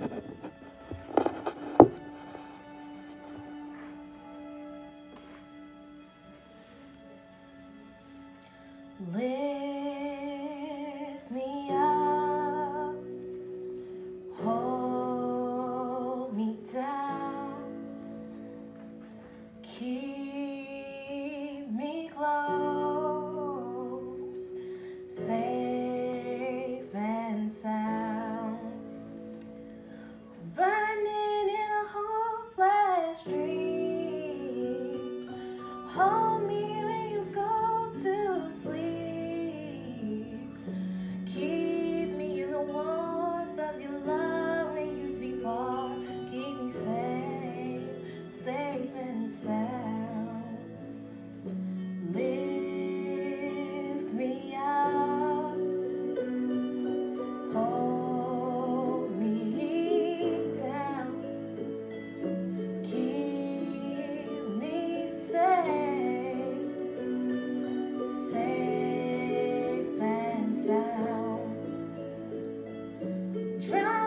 Live home. try.